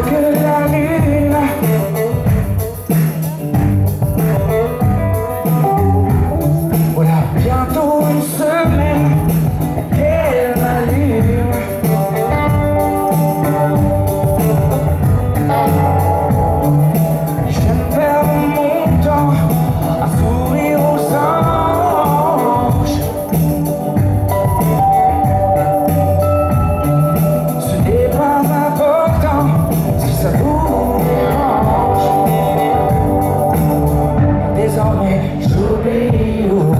again. saw me to be you.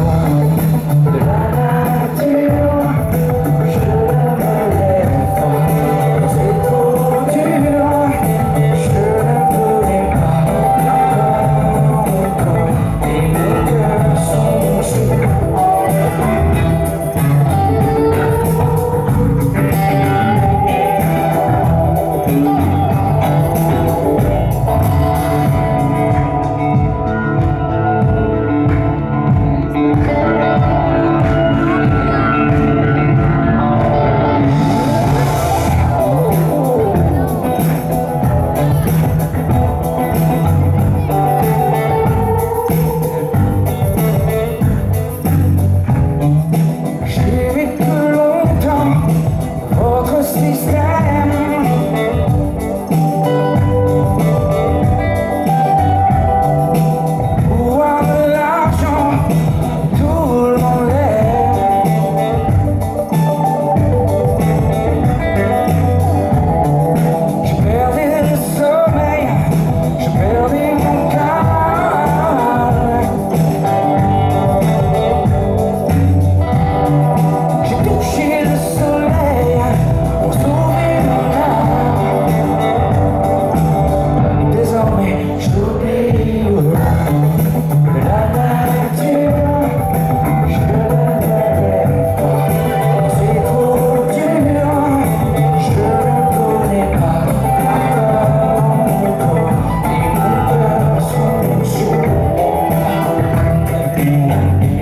Yeah.